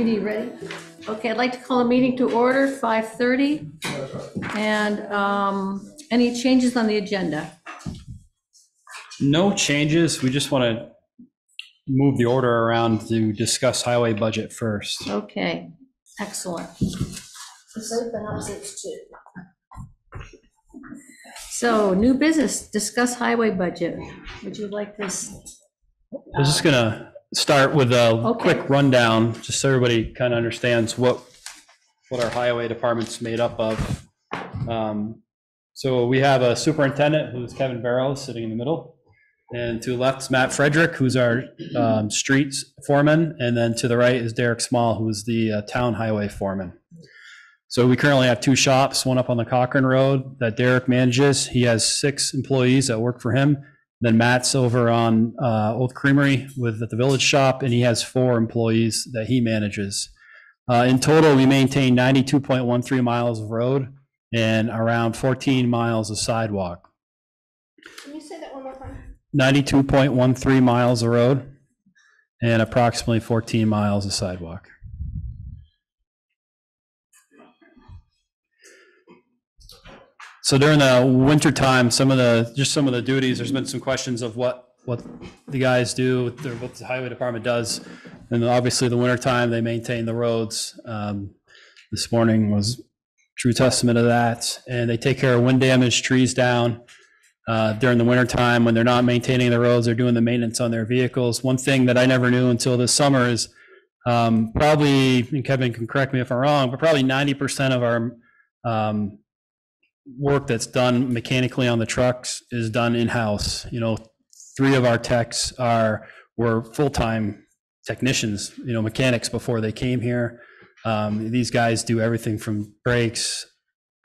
Judy, you ready? Okay, I'd like to call a meeting to order, 5:30. And um, any changes on the agenda? No changes. We just want to move the order around to discuss highway budget first. Okay, excellent. It's open up six two. So, new business, discuss highway budget. Would you like this? I was just gonna start with a Okay. quick rundown, just so everybody kind of understands what, what our highway department's made up of. Um, So we have a superintendent, who's Kevin Barrows, sitting in the middle. And to the left is Matt Frederick, who's our um, streets foreman. And then to the right is Derek Small, who's the uh, town highway foreman. So we currently have two shops, one up on the Cochrane Road that Derek manages. He has six employees that work for him. Then Matt's over on uh, Old Creamery with at the Village Shop, and he has four employees that he manages. Uh, In total, we maintain 92.13 miles of road and around 14 miles of sidewalk. Can you say that one more time? 92.13 miles of road and approximately 14 miles of sidewalk. So during the winter time, some of the, just some of the duties, there's been some questions of what, what the guys do, what the- highway department does. And obviously, the winter time, they maintain the roads. Um, This morning was true testament of that. And they take care of wind damage, trees down. Uh, During the winter time, when they're not maintaining the roads, they're doing the maintenance on their vehicles. One thing that I never knew until this summer is um, probably, Kevin can correct me if I'm wrong, but probably 90% of our um, work that's done mechanically on the trucks is done in-house. You know, three of our techs are, were full-time technicians, you know, mechanics before they came here. Um, These guys do everything from brakes,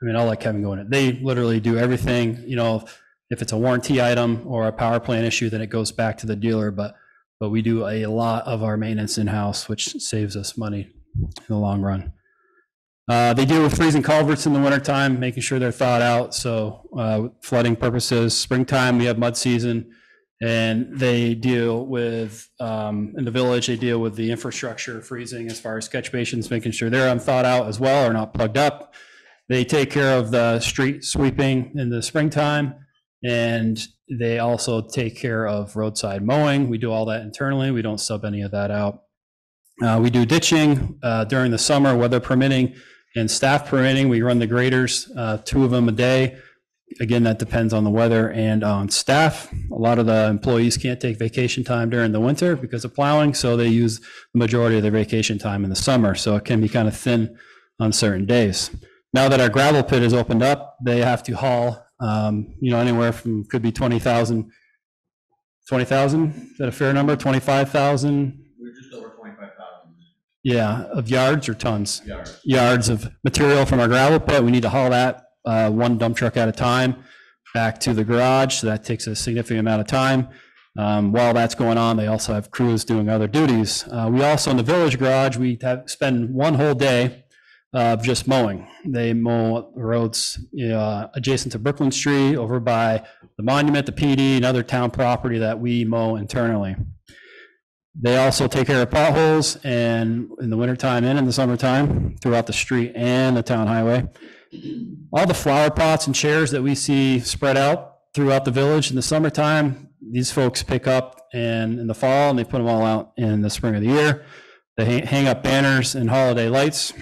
I mean, I'll let Kevin go in it. They literally do everything, you know, if it's a warranty item or a power plant issue, then it goes back to the dealer, but, but we do a lot of our maintenance in-house, which saves us money in the long run. Uh, They deal with freezing culverts in the wintertime, making sure they're thawed out, so uh, flooding purposes. Springtime, we have mud season, and they deal with, um, in the village, they deal with the infrastructure freezing as far as catch basins, making sure they're unthawed out as well or not plugged up. They take care of the street sweeping in the springtime, and they also take care of roadside mowing. We do all that internally. We don't sub any of that out. Uh, We do ditching uh, during the summer, weather permitting and staff permitting. We run the graders, uh, two of them a day. Again, that depends on the weather and on staff. A lot of the employees can't take vacation time during the winter because of plowing, so they use the majority of their vacation time in the summer. So it can be kind of thin on certain days. Now that our gravel pit is opened up, they have to haul, um, you know, anywhere from, could be 20,000, 20,000, is that a fair number? 25,000? We're just over twenty-five thousand Yeah, of yards or tons? yards. yards of material from our gravel pit. We need to haul that uh, one dump truck at a time back to the garage, so that takes a significant amount of time. Um, While that's going on, they also have crews doing other duties. Uh, We also, in the village garage, we have, spend one whole day of just mowing. They mow roads uh, adjacent to Brooklyn Street, over by the monument, the PD, and other town property that we mow internally. They also take care of potholes and in the wintertime and in the summertime throughout the street and the town highway. All the flower pots and chairs that we see spread out throughout the village in the summertime, these folks pick up and in the fall and they put them all out in the spring of the year. They hang- up banners and holiday lights.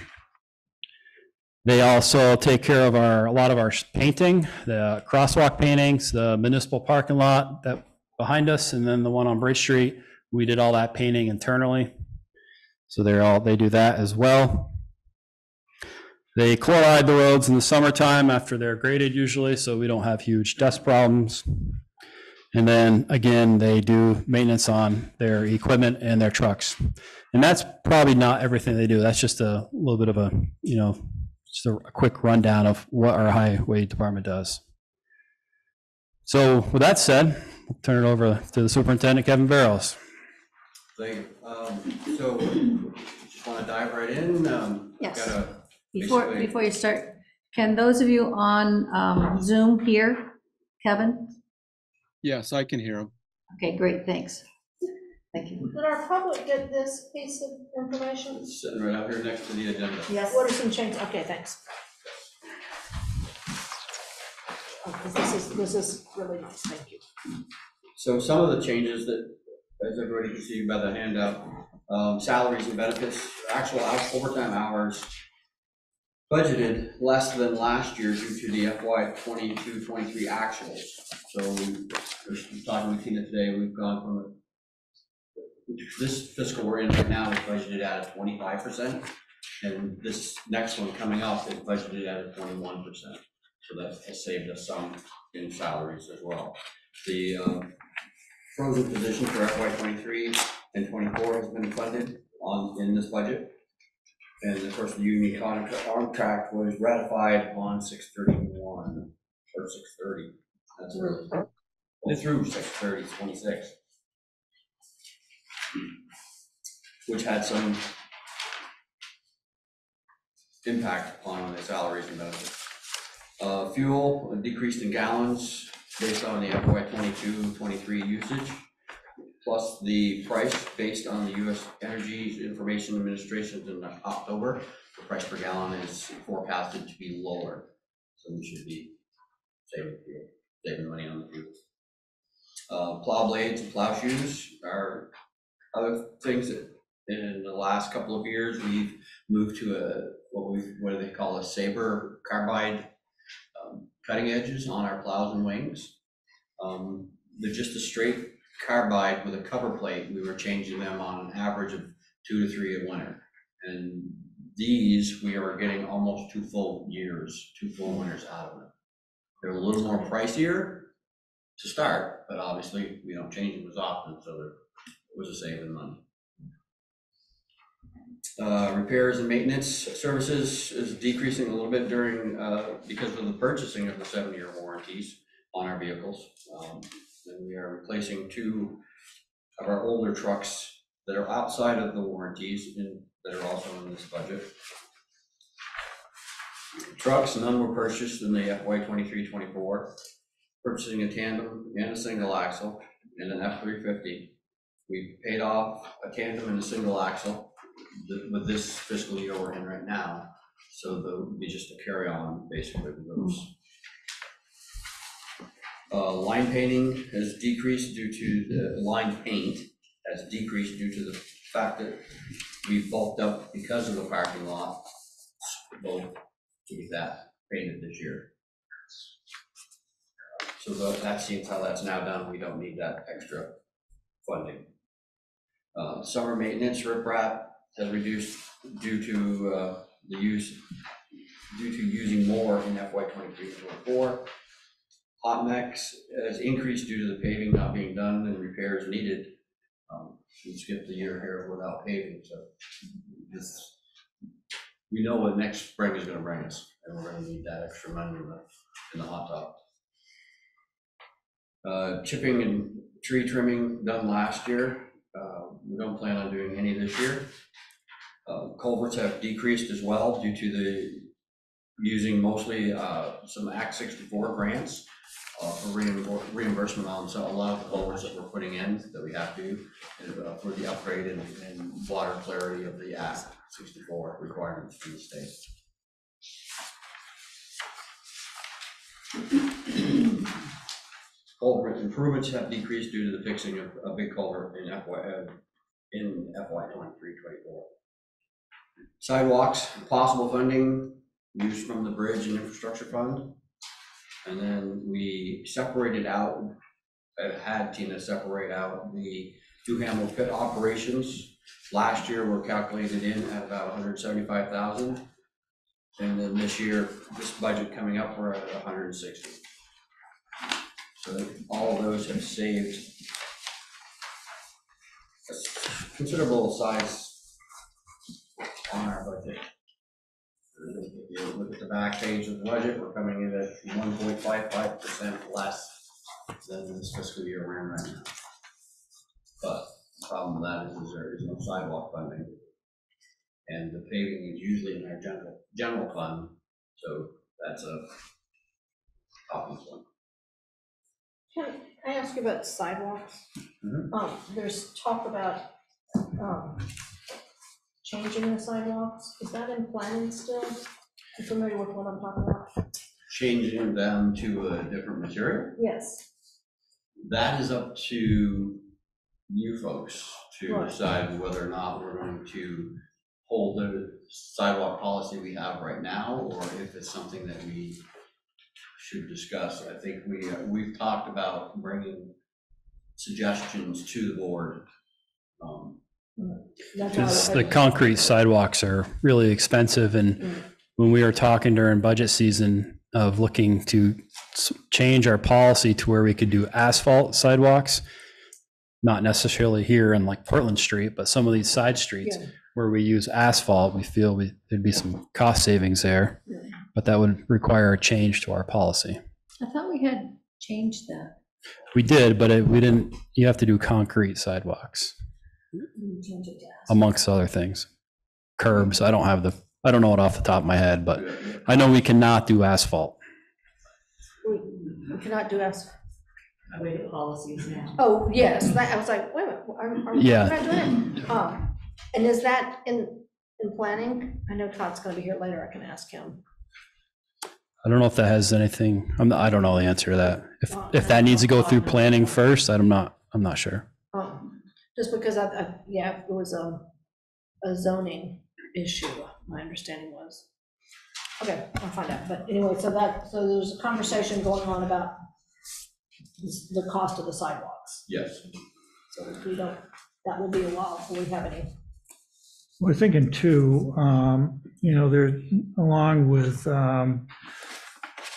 They also take care of our, a lot of our painting, the crosswalk paintings, the municipal parking lot that behind us, and then the one on Bridge Street. We did all that painting internally. So they're all, they do that as well. They chloride the roads in the summertime after they're graded usually, so we don't have huge dust problems. And then again, they do maintenance on their equipment and their trucks. And that's probably not everything they do. That's just a little bit of a, you know, just a a quick rundown of what our highway department does. So with that said, I'll turn it over to the superintendent, Kevin Barrows. Thank you. Um, so, just wanna dive right in, um. I've Yes. a- Before, Basically- before you start, can those of you on um, Zoom hear Kevin? Yes, I can hear him. Okay, great, thanks. Thank you. Did our public get this piece of information? It's sitting right up here next to the agenda. Yes. What are some changes? Okay, thanks. Okay, this is, this is really nice, thank you. So some of the changes that, as everybody can see by the handout, um, salaries and benefits, actual overtime hours budgeted less than last year due to the FY 22-23 actuals. So we, we're talking with Tina today, we've gone from a this fiscal we're in right now is budgeted at twenty-five percent, and this next one coming up is budgeted at twenty-one percent. So that has saved us some in salaries as well. The um, frozen position for FY twenty-three and twenty-four has been funded on, in this budget. And the union contract, was ratified on six thirty-one, or six thirty, that's early. Well, Through six thirty, twenty-six. Which had some impact upon the salaries and benefits. Uh, fuel decreased in gallons based on the FY 22-23 usage. Plus the price based on the US Energy Information Administration in October, the price per gallon is forecasted to be lower. So we should be saving fuel, saving money on the fuel. Uh, plow blades and plow shoes are other things that in the last couple of years, we've moved to a, what we, what do they call a saber carbide cutting edges on our plows and wings. Um, They're just a straight carbide with a cover plate. We were changing them on an average of two to three a winter. And these, we are getting almost two full years, two full winters out of them. They're a little more pricier to start, but obviously, we don't change them as often, so there was a saving money. Uh, repairs and maintenance services is decreasing a little bit during, uh, because of the purchasing of the seven-year warranties on our vehicles. Um, and we are replacing two of our older trucks that are outside of the warranties and that are also in this budget. Trucks, none were purchased in the FY 23-24. Purchasing a tandem and a single axle and an F three fifty. We paid off a tandem and a single axle th- with this fiscal year we're in right now. So the, would be just a carry on basically with those. Uh, line painting has decreased due to the line paint has decreased due to the fact that we bulked up because of the parking lot. Both to get that painted this year. So tha- that seems how that's now done, we don't need that extra funding. Uh, summer maintenance riprap has reduced due to, uh, the use, due to using more in FY twenty-three, twenty-four. Hot mix has increased due to the paving not being done and repairs needed. Um, we skipped the year here without paving, so this, we know what next spring is gonna bring us, and we're gonna need that extra money in the, in the hot top. Uh, chipping and tree trimming done last year, uh, we don't plan on doing any this year. Uh, culverts have decreased as well due to the, using mostly, uh, some Act sixty-four grants, uh, for reimbur- reimbursement on so a lot of the culverts that we're putting in, that we have to, uh, for the upgrade and, and water clarity of the Act sixty-four requirements from the state. Culvert improvements have decreased due to the fixing of a big culvert in FY, uh, in FY twenty-three, twenty-four. Sidewalks, possible funding used from the bridge and infrastructure fund. And then we separated out, uh, had Tina separate out the Duhamel pit operations. Last year were calculated in at about hundred seventy-five thousand. And then this year, this budget coming up, we're at hundred and sixty. So all of those have saved a considerable size on our budget. If you look at the back page of the budget, we're coming in at one point five five percent less than this fiscal year we're in right now. But the problem with that is, is there is no sidewalk funding. And the paving is usually in our general, general fund, so that's a obvious one. Can I ask you about sidewalks? Mhm. Um, there's talk about, um, changing the sidewalks. Is that in planning still? You familiar with what I'm talking about? Changing them to a different material, Yes. that is up to you folks to Right. decide whether or not we're going to hold the sidewalk policy we have right now, or if it's something that we should discuss. I think we, uh, we've talked about bringing suggestions to the board. Because the concrete sidewalks are really expensive and Mm. when we were talking during budget season of looking to s- change our policy to where we could do asphalt sidewalks, not necessarily here in like Portland Street, but some of these side streets Yeah. where we use asphalt, we feel we, there'd be some cost savings there. Yeah. But that would require a change to our policy. I thought we had changed that. We did, but it, we didn't, you have to do concrete sidewalks amongst other things. Curbs, I don't have the, I don't know it off the top of my head, but yeah, yeah. I know we cannot do asphalt. We we cannot do asphalt. the way the policy now. Oh, yes, that, I was like, wait a minute, are, are we Yeah. not doing it? Um, and is that in, in planning? I know Todd's gonna be here later, I can ask him. I don't know if that has anything, I'm, I don't know the answer to that. If, if that needs to go through planning first, I'm not, I'm not sure. Um, Just because I, I, yeah, it was a, a zoning issue, my understanding was. Okay, I'll find out, but anyway, so that, so there's a conversation going on about this- the cost of the sidewalks. Yes. So we don't, that will be a while before we have any. We're thinking too, um, you know, there, along with um,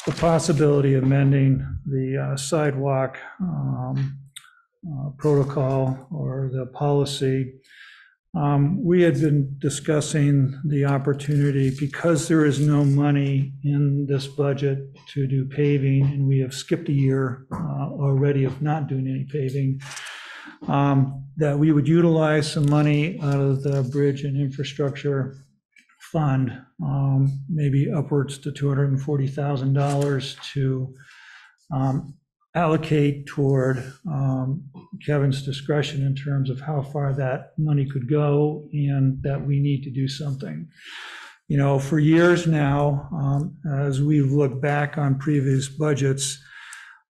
the possibility of mending the uh, sidewalk um, uh, protocol or the policy, um, we had been discussing the opportunity, because there is no money in this budget to do paving, and we have skipped a year uh, already of not doing any paving, um, that we would utilize some money out of the bridge and infrastructure fund, um, maybe upwards to $240,000 to um, allocate toward um, Kevin's discretion in terms of how far that money could go and that we need to do something. You know, for years now, um, as we've looked back on previous budgets,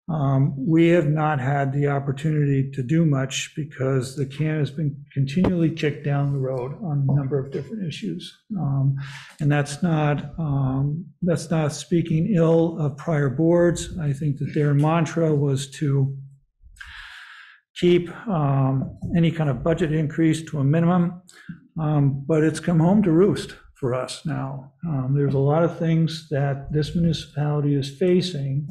um, We have not had the opportunity to do much because the can has been continually kicked down the road on a number of different issues. Um, And that's not, um, that's not speaking ill of prior boards. I think that their mantra was to keep um, any kind of budget increase to a minimum, Um, but it's come home to roost for us now. Um, There's a lot of things that this municipality is facing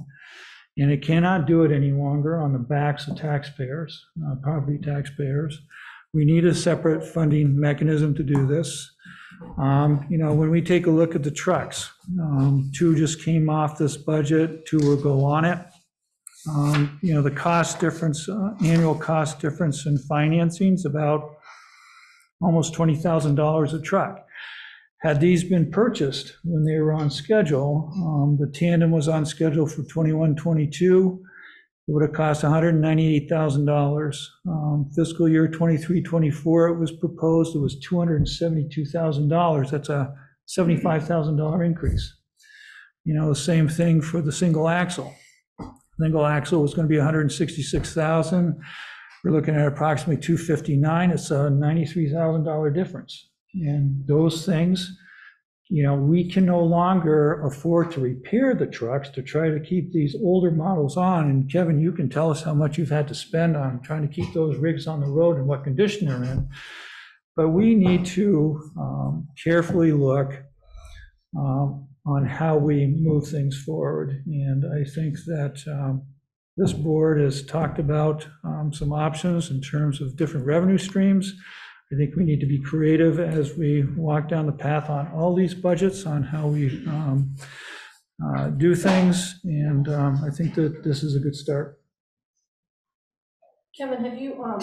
and it cannot do it any longer on the backs of taxpayers, uh, property taxpayers. We need a separate funding mechanism to do this. Um, You know, when we take a look at the trucks, um, two just came off this budget, two will go on it. Um, You know, the cost difference, uh, annual cost difference in financing is about almost $20,000 a truck. Had these been purchased when they were on schedule, um, the tandem was on schedule for 21, 22. It would have cost $198,000. Um, Fiscal year 23, 24, it was proposed, it was $272,000. That's a $75,000 increase. You know, the same thing for the single axle. Single axle was going to be 166,000. We're looking at approximately 259. It's a $93,000 difference. And those things, you know, we can no longer afford to repair the trucks to try to keep these older models on. And Kevin, you can tell us how much you've had to spend on trying to keep those rigs on the road and what condition they're in. But we need to um, carefully look um, on how we move things forward. And I think that um, this board has talked about um, some options in terms of different revenue streams. I think we need to be creative as we walk down the path on all these budgets, on how we um, uh, do things, and um, I think that this is a good start. Kevin, have you, um,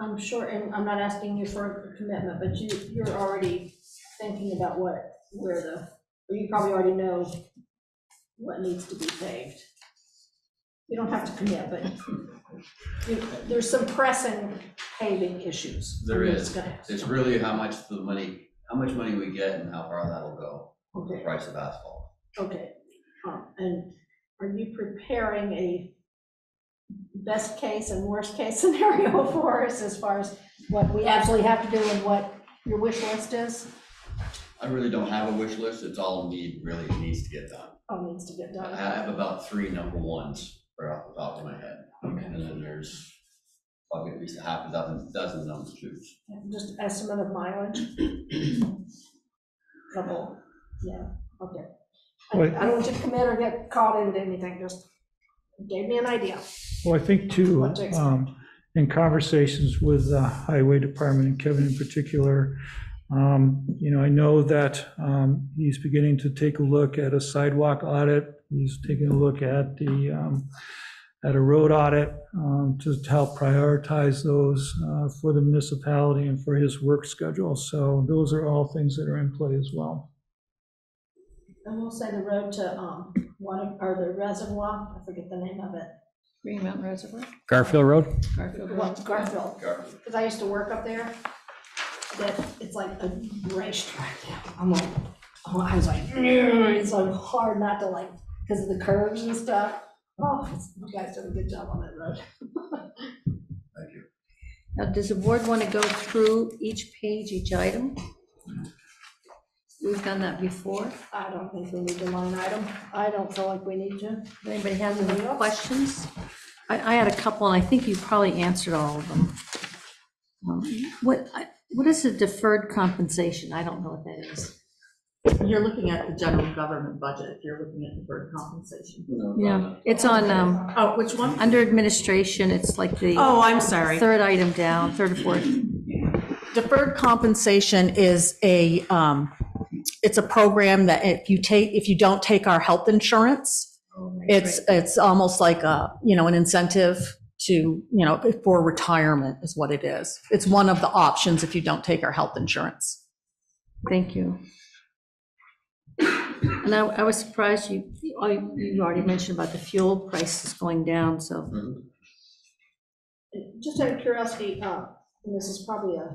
I'm sure, and I'm not asking you for a commitment, but you, you're already thinking about what, where the, or you probably already know what needs to be saved. You don't have to commit, but there's some pressing paving issues. There is. It's is. gonna- It's really how much the money, how much money we get and how far that'll go, the Okay, price of asphalt. okay. Um, And are you preparing a best case and worst case scenario for us as far as what we actually have to do and what your wish list is? I really don't have a wish list, it's all need, really needs to get done. Oh, needs to get I done. have about three number ones right off the top of my head, and then there's probably at least a half a dozen, dozen number twos. Just estimate of mileage? Couple, yeah, okay. I Wait. I don't want you to commit or get caught into anything, just gave me an idea. Well, I think too, What to expect. um, in conversations with the highway department and Kevin in particular, you know, I know that, um, he's beginning to take a look at a sidewalk audit. He's taking a look at the, um, at a road audit, um, to help prioritize those, uh, for the municipality and for his work schedule. So those are all things that are in play as well. And we'll say the road to, um, one, or the reservoir, I forget the name of it. Green Mountain Reservoir, Garfield Road? What, Garfield Road. Garfield, because I used to work up there. That, it's like a racetrack now. I'm like, oh, I was like, it's so hard not to like, because of the curves and stuff. Oh, it's- you guys did a good job on that road. Thank you. Now, does the board want to go through each page, each item? We've done that before. I don't think we need to line item. I don't feel like we need to. Does Anybody have any questions? I, I had a couple, and I think you probably answered all of them. Um, What, I- what is a deferred compensation? I don't know what that is. You're looking at the general government budget, if you're looking at deferred compensation. Yeah, it's on, um, Oh, which one? under administration, it's like the Oh, I'm sorry. third item down, third or fourth. Deferred compensation is a, um, it's a program that if you take, if you don't take our health insurance, it's, it's almost like a, you know, an incentive to, you know, for retirement is what it is. It's one of the options if you don't take our health insurance. Thank you. And I, I was surprised you, I- you already mentioned about the fuel prices going down, so. Just out of curiosity, uh, and this is probably a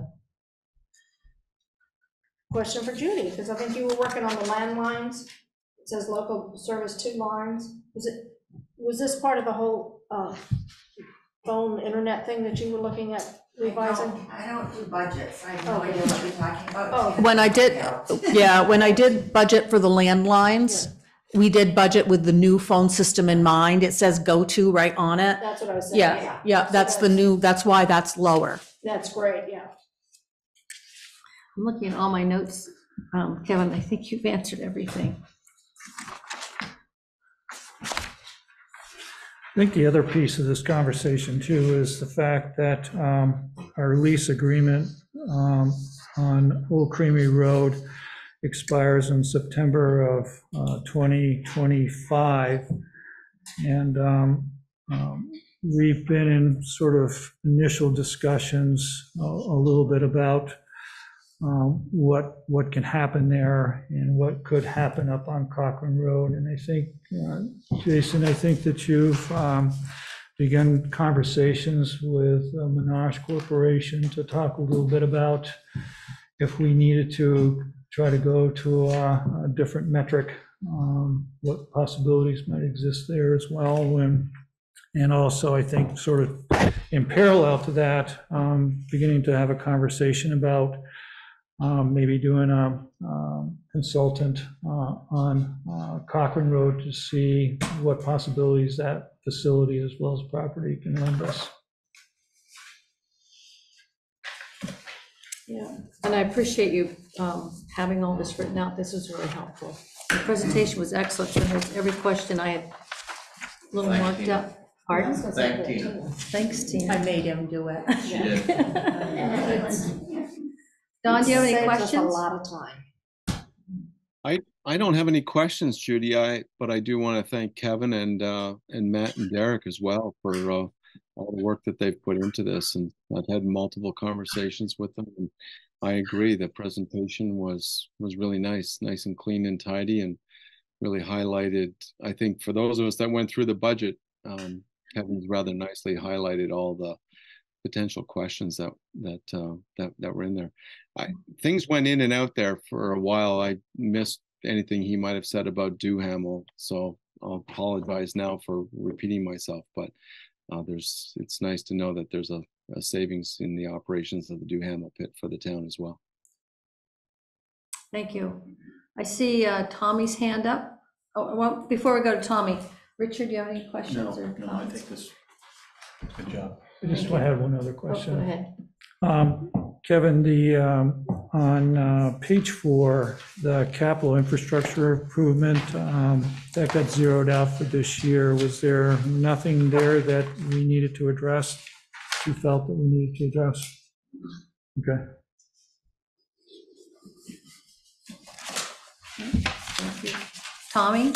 question for Judy, because I think you were working on the landlines. It says local service two lines. Was it, was this part of the whole uh, phone, internet thing that you were looking at revising? I don't do budgets, I have no Okay. idea what you're talking about. Oh. When I did, yeah, when I did budget for the landlines, we did budget with the new phone system in mind. It says go-to right on it. That's what I was saying. Yeah, yeah, that's the new, that's why that's lower. That's great, yeah. I'm looking at all my notes. Um, Kevin, I think you've answered everything. I think the other piece of this conversation too is the fact that um, our lease agreement um, on Old Creamery Road expires in September of uh, 2025. And um, um, we've been in sort of initial discussions a a little bit about um, what, what can happen there and what could happen up on Cochrane Road. And I think, uh, Jason, I think that you've um, begun conversations with uh, Corporation to talk a little bit about if we needed to try to go to a a different metric, um, what possibilities might exist there as well. And, and also, I think, sort of in parallel to that, um, beginning to have a conversation about um, maybe doing a um, consultant uh, on uh, Cochrane Road to see what possibilities that facility as well as property can lend us. Yeah. And I appreciate you um, having all this written out. This was really helpful. The presentation was excellent. and there's every question I had a little Thank marked you. up. Pardon? Thank Tina. Thanks, Tina. I made him do it. She did. Don, do you have any Saves us a questions? lot of time. I don't have any questions, Judy. I, but I do want to thank Kevin and, uh, and Matt and Derek as well for, uh, all the work that they've put into this. And I've had multiple conversations with them. And I agree, the presentation was, was really nice, nice and clean and tidy and really highlighted, I think for those of us that went through the budget, um, Kevin's rather nicely highlighted all the potential questions that that uh, that that were in there. I, things went in and out there for a while. I missed anything he might have said about Duhamel, so I'll apologize now for repeating myself. But uh, there's it's nice to know that there's a, a savings in the operations of the Duhamel pit for the town as well. Thank you. I see uh, Tommy's hand up. Oh, well, before we go to Tommy, Richard, do you have any No, questions or no, I comments? think this, good job. I just had one other Oh, Go question. ahead. Um, Kevin, the, um, on uh, page four, the capital infrastructure improvement, um, that got zeroed out for this year. Was there nothing there that we needed to address? You felt that we needed to address? Okay. Thank you. Tommy?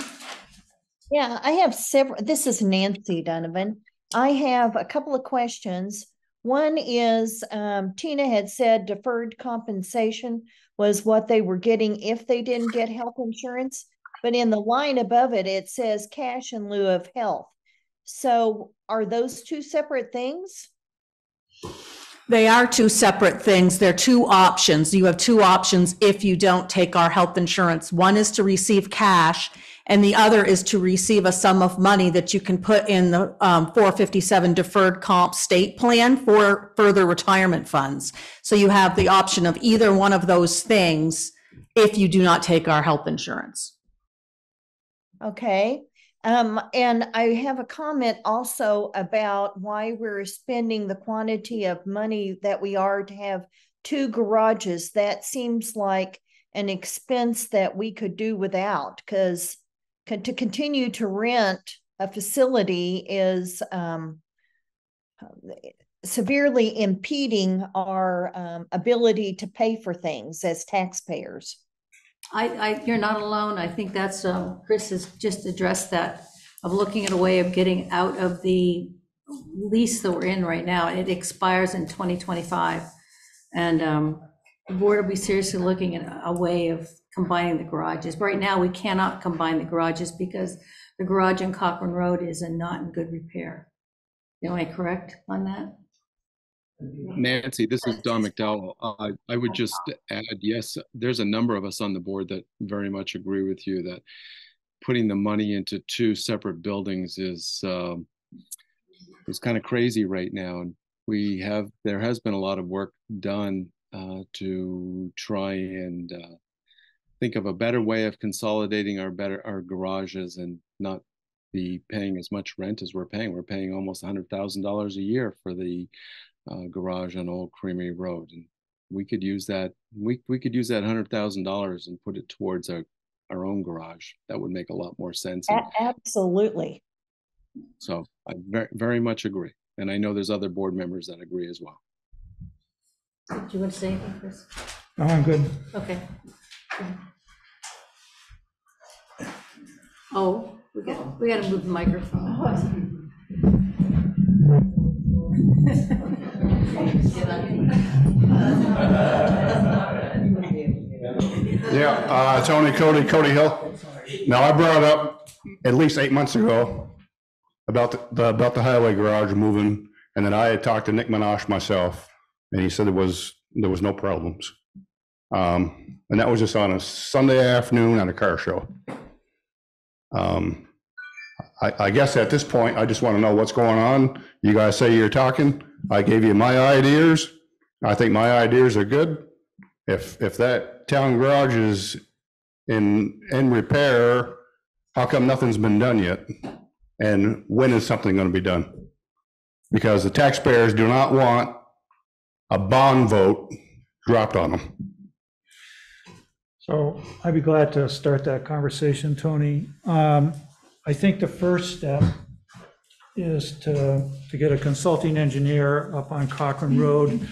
Yeah, I have several, this is Nancy Donovan. I have a couple of questions. One is, um, Tina had said deferred compensation was what they were getting if they didn't get health insurance. But in the line above it, it says cash in lieu of health. So are those two separate things? They are two separate things. They're two options. You have two options if you don't take our health insurance. One is to receive cash, and the other is to receive a sum of money that you can put in the um, 457 deferred comp state plan for further retirement funds. So you have the option of either one of those things if you do not take our health insurance. Okay. Um, and I have a comment also about why we're spending the quantity of money that we are to have two garages. That seems like an expense that we could do without because to continue to rent a facility is um, severely impeding our um, ability to pay for things as taxpayers. I, I, you're not alone. I think that's, um, Chris has just addressed that, of looking at a way of getting out of the lease that we're in right now. It expires in 2025. And um, the board will be seriously looking at a way of combining the garages. Right now, we cannot combine the garages because the garage in Cochrane Road is in not in good repair. Am I correct on that? Nancy, this is Don McDowell. I, I would just add, yes, there's a number of us on the board that very much agree with you that putting the money into two separate buildings is, um, is kind of crazy right now. And we have, there has been a lot of work done, uh, to try and, uh, think of a better way of consolidating our better, our garages and not be paying as much rent as we're paying. We're paying almost a hundred thousand dollars a year for the, uh, garage on Old Creamery Road, and we could use that. We we could use that hundred thousand dollars and put it towards our our own garage. That would make a lot more sense. A- absolutely. so I very very much agree, and I know there's other board members that agree as well. Do you want to say anything, Chris? No, I'm good. Okay. Oh, we got, we got to move the microphone. Yeah, uh, Tony Cody, Cody Hill. Now, I brought up at least eight months ago about the- the, about the highway garage moving, and then I had talked to Nick Minosh myself, and he said there was, there was no problems. Um, and that was just on a Sunday afternoon at a car show. Um, I, I guess at this point, I just want to know what's going on. You guys say you're talking. I gave you my ideas. I think my ideas are good. If, if that town garage is in, in repair, how come nothing's been done yet? And when is something going to be done? Because the taxpayers do not want a bond vote dropped on them. So I'd be glad to start that conversation, Tony. Um, I think the first step is to, to get a consulting engineer up on Cochrane Road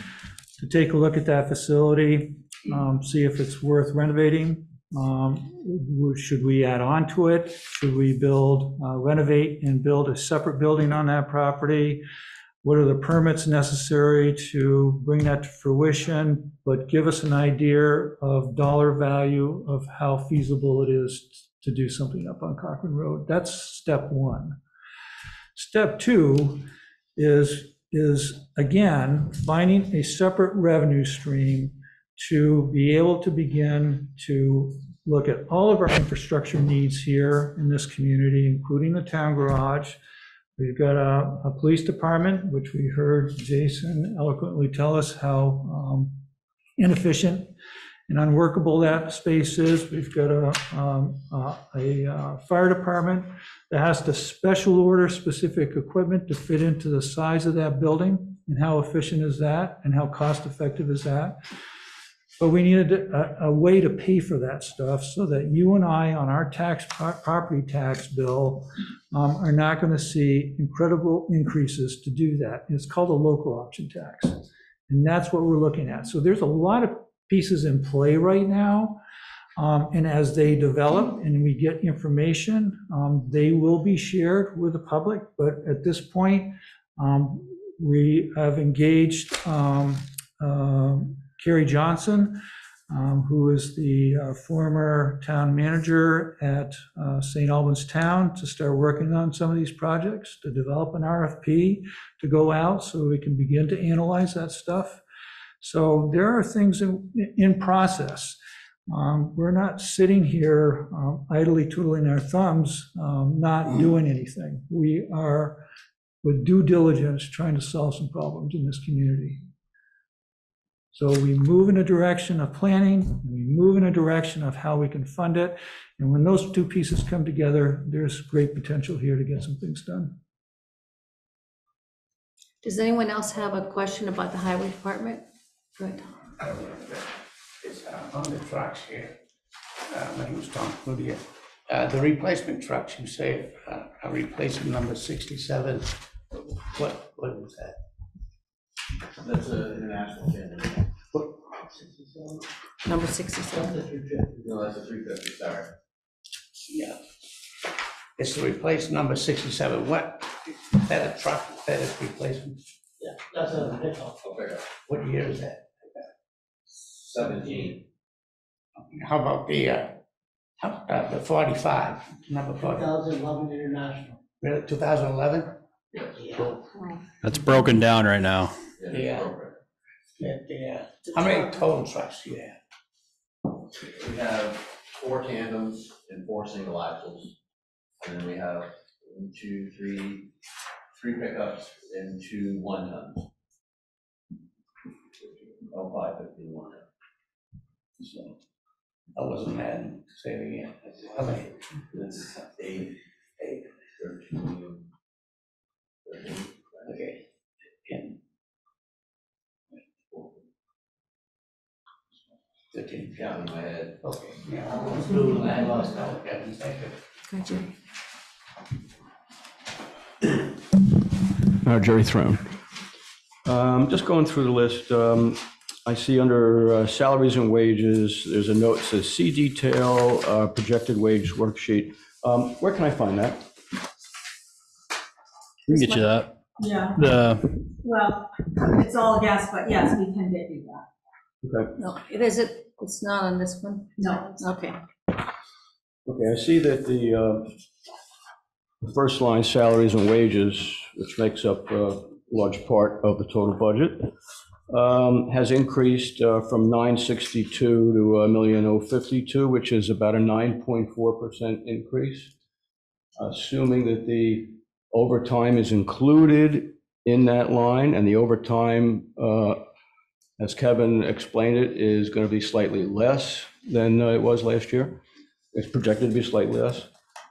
to take a look at that facility, um, see if it's worth renovating. Um, Should we add on to it? Should we build, uh, renovate and build a separate building on that property? What are the permits necessary to bring that to fruition? But give us an idea of dollar value of how feasible it is to do something up on Cochrane Road. That's step one. Step two is, is again, finding a separate revenue stream to be able to begin to look at all of our infrastructure needs here in this community, including the town garage. We've got a, a police department, which we heard Jason eloquently tell us how um, inefficient and unworkable that space is. We've got a, um, uh, a uh, fire department that has to special order specific equipment to fit into the size of that building. And how efficient is that? And how cost effective is that? But we needed a, a way to pay for that stuff so that you and I on our tax, pro- property tax bill um, are not going to see incredible increases to do that. It's called a local option tax. And that's what we're looking at. So there's a lot of pieces in play right now. Um, And as they develop and we get information, um, they will be shared with the public. But at this point, um, we have engaged um, um, Carrie Johnson, um, who is the uh, former town manager at uh, St. Albans Town, to start working on some of these projects, to develop an RFP, to go out so we can begin to analyze that stuff. So there are things in, in process. Um, We're not sitting here um, idly twiddling our thumbs, um, not doing anything. We are, with due diligence, trying to solve some problems in this community. So we move in a direction of planning, and we move in a direction of how we can fund it. And when those two pieces come together, there's great potential here to get some things done. Does anyone else have a question about the highway department? Good. It's uh, on the trucks here. Uh, My name is Tom Cludier. Uh, The replacement trucks, you say, uh, are replacing number 67. What, what was that? That's an international standard. What? Number 67. No, that's a three fifty, sorry. Yeah. It's to replace number 67. What, is that a truck that is replacement? Yeah, that's a pickup. I'll pick up. What year is that? Seventeen. How about the, uh, how- uh, the 45, number 40? 2011 International. Really, 2011? Yes. That's broken down right now. Yeah. Yeah, yeah. How many total trucks do you have? We have four tandems and four single axles. And then we have one, two, three, three pickups and two one tons. Oh, five fifty one. So, I wasn't mad, say it again. How many? It's eight, eight, thirteen. Thirteen. Okay. And thirteen, Counting in my head. okay, yeah. I lost count, Kevin, thank you. Good, Jerry. Uh, Jerry Throne. Um, Just going through the list, um, I see under uh, salaries and wages, there's a note that says see detail, uh, projected wage worksheet. Um, Where can I find that? We can get you that. Yeah, The, well, it's all guess, but yes, we can get you that. Okay. No, it is it, it's not on this one? No. Okay. Okay, I see that the uh, the first line, salaries and wages, which makes up a large part of the total budget, um, has increased uh, from 962 to a million oh fifty-two, which is about a 9.4% increase. Assuming that the overtime is included in that line, and the overtime, uh, as Kevin explained it, is going to be slightly less than uh, it was last year. It's projected to be slightly less.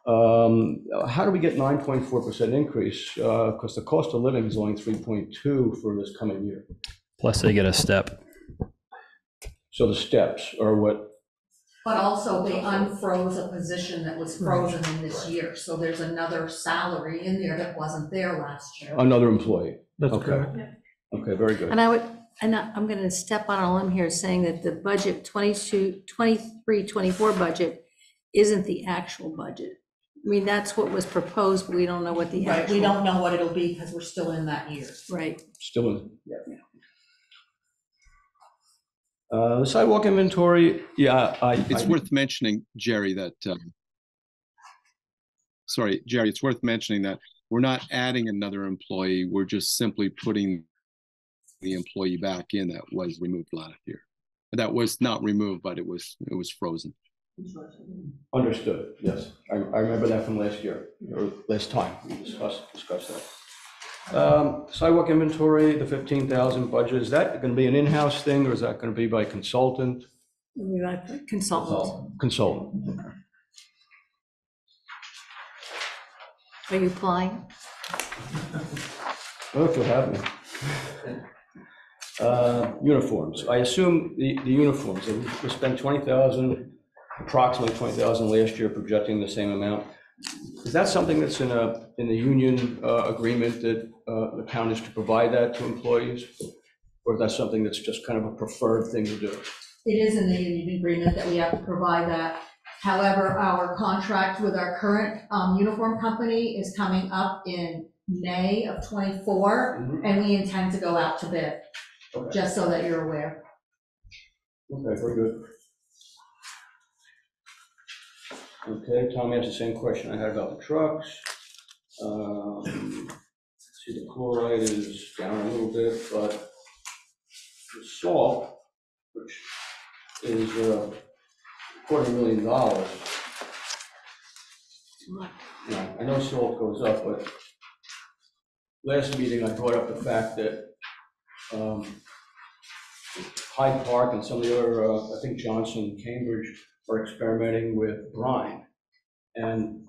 Um, How do we get 9.4% increase? Because the cost of living is only 3.2 for this coming year. plus they get a step. So the steps are what, But also they unfroze a position that was frozen in this year, so there's another salary in there that wasn't there last year. another employee. That's Okay. correct. Okay, very good. And I would, and I- I'm going to step on a limb here saying that the budget 22, 23, 24 budget isn't the actual budget. I mean, that's what was proposed, but we don't know what the Right, actual. we don't know what it'll be because we're still in that year. Right. Still in. Uh, The sidewalk inventory, yeah, I. It's I- worth mentioning, Jerry, that, um, sorry, Jerry, it's worth mentioning that we're not adding another employee, we're just simply putting the employee back in that was removed last year. That was not removed, but it was, it was frozen. Understood, yes. I, I remember that from last year, or last time we discussed, discussed that. Um, Sidewalk inventory, the 15,000 budget, is that going to be an in-house thing or is that going to be by consultant? We like Consultant, Consultant. are you applying? Well, if you'll have me. Uh, Uniforms, I assume the, the uniforms, we spent 20,000, approximately 20,000 last year, projecting the same amount. Is that something that's in a, in the union uh, agreement that uh, the town is to provide that to employees? Or is that something that's just kind of a preferred thing to do? It is in the union agreement that we have to provide that. However, our contract with our current um, uniform company is coming up in May of '24, and we intend to go out to bid, Okay, just so that you're aware. Okay, very good. Okay, Tom asked the same question I had about the trucks. Um, See, the chloride is down a little bit, but the salt, which is uh, quarter million dollars. I know salt goes up, but last meeting I brought up the fact that um, Hyde Park and some of the other, uh, I think Johnson, Cambridge, are experimenting with brine. And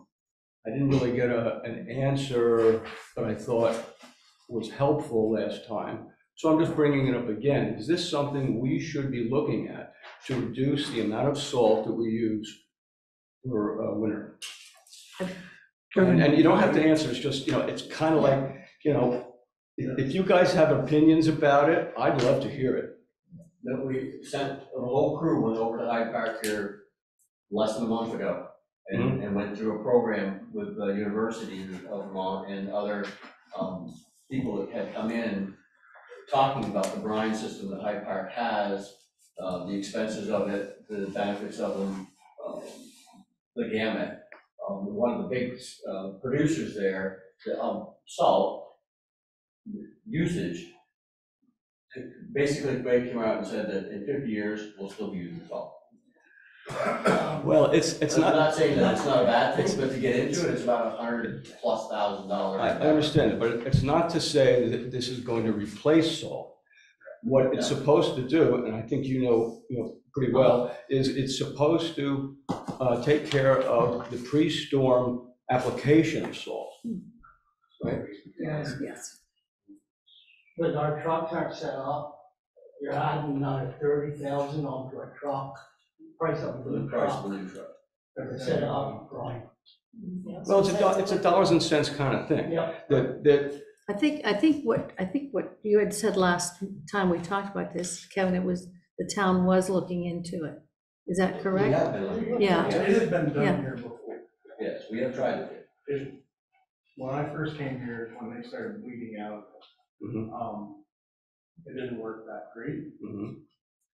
I didn't really get a, an answer that I thought was helpful last time. So I'm just bringing it up again. Is this something we should be looking at to reduce the amount of salt that we use for uh, winter? And, and you don't have to answer, it's just, you know, it's kind of like, you know, if you guys have opinions about it, I'd love to hear it. That we sent, a whole crew went over to Hyde Park here less than a month ago. And, and went through a program with the University of Vermont and other, um, people that had come in. Talking about the brine system that Hyde Park has, uh, the expenses of it, the benefits of them, um, the gamut. Um, one of the big, uh, producers there, the, um, salt usage basically, they came out and said that in fifty years, we'll still be using salt. Well, it's, it's I'm not. not saying that it's not a bad thing, but to get into it, it's about a hundred plus thousand dollars. I I understand it, but it's not to say that this is going to replace salt. What it's supposed to do, and I think you know, you know pretty well, is it's supposed to uh, take care of the pre-storm application of salt. Right? Yes. Yes. When our trucks aren't set up, you're adding another thirty thousand onto a truck, price of For the the price truck, of the new truck. to set it up, right? Well, it's a, do- it's a dollars and cents kind of thing. Yep. That, that, I think, I think what, I think what you had said last time we talked about this, Kevin, it was, the town was looking into it. Is that We correct? have been looking- Yeah. It has been Yeah. done here before. Yes, we have tried it. It- When I first came here, is when they started bleeding out, Mhm, um, it didn't work that great, mhm.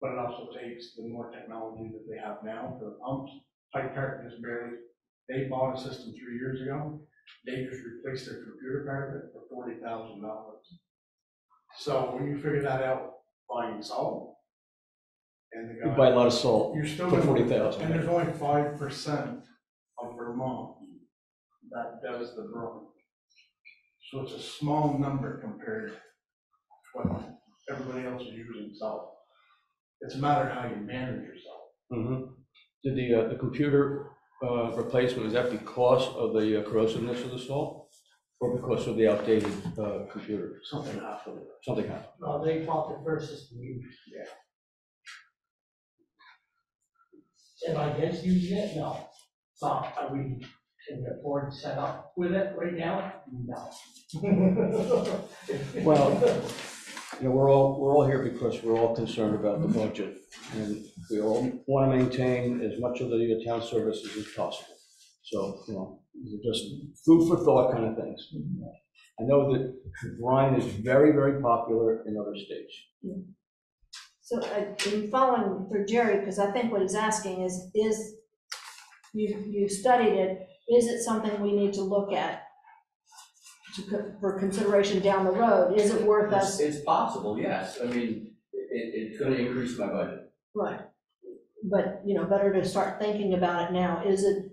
but it also takes the more technology that they have now for the pumps. Hyde Park just barely, they bought a system three years ago, they just replaced their computer part of it for forty thousand dollars. So when you figure that out, buying salt, and the You guy. buy a lot of salt You're still. for gonna- forty thousand. And there's only five percent of Vermont that does the brine. So it's a small number compared to what everybody else is using salt. It's a matter of how you manage your salt. Mhm. Did the, uh, the computer uh, replacement, was that because of the uh, corrosiveness of the salt? Or because of the outdated uh, computer? Something happened. Something happened. No, they bought the first system used. Yeah. And I guess using it, no. So I we, can we afford to set up with it right now? No. Well, You know, we're all, we're all here because we're all concerned about the budget. And we all want to maintain as much of the uh, town services as possible. So, you know, these are just food for thought kind of things. I know that brine is very, very popular in other states. So I- I'm following for Jerry, because I think what he's asking is, is, you, you studied it, is it something we need to look at? to, co- for consideration down the road, is it worth It's, us? it's possible, yes. I mean, it, it's gonna increase my budget. Right. But, you know, better to start thinking about it now. Is it,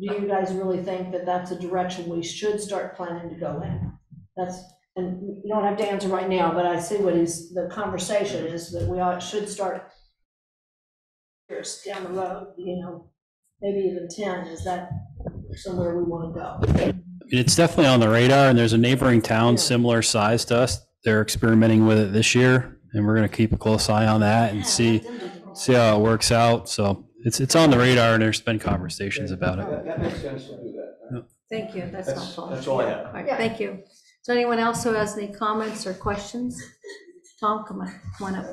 do you guys really think that that's a direction we should start planning to go in? That's, and you don't have to answer right now, but I see what is, the conversation is that we ought, should start years down the road, you know, maybe even 10, is that somewhere we want to go? It's definitely on the radar, and there's a neighboring town Yeah. similar size to us. They're experimenting with it this year, and we're gonna keep a close eye on that and see, see how it works out. So it's, it's on the radar, and there's been conversations about it. That that makes sense to do that. Thank you, that's That's, helpful. that's all I have. All right, thank you. Is there anyone else who has any comments or questions? Tom, come on, come on up.